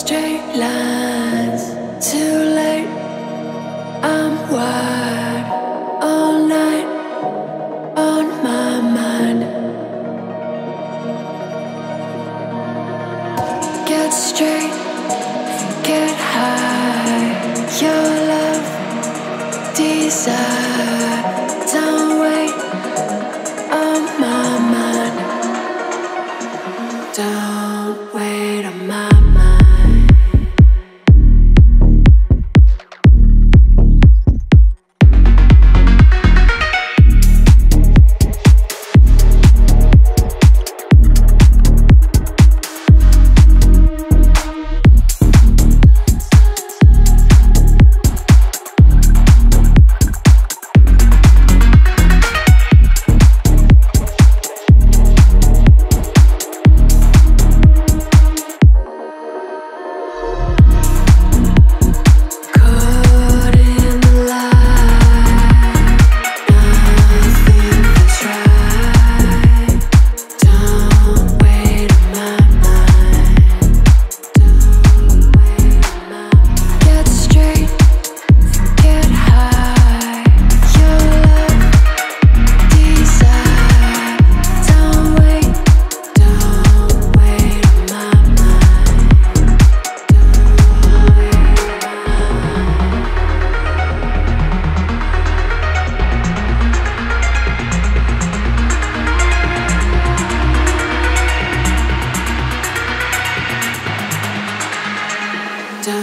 straight lines. Too late, I'm wide all night on my mind. Get straight, get high. Your love, desire. Don't wait on my mind. Don't wait.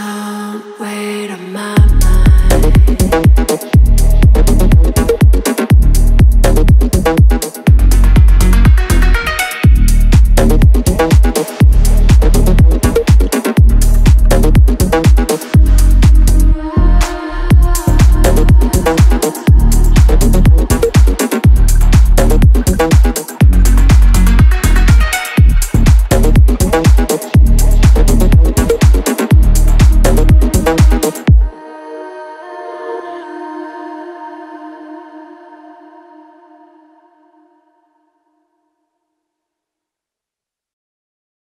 down, wait a minute.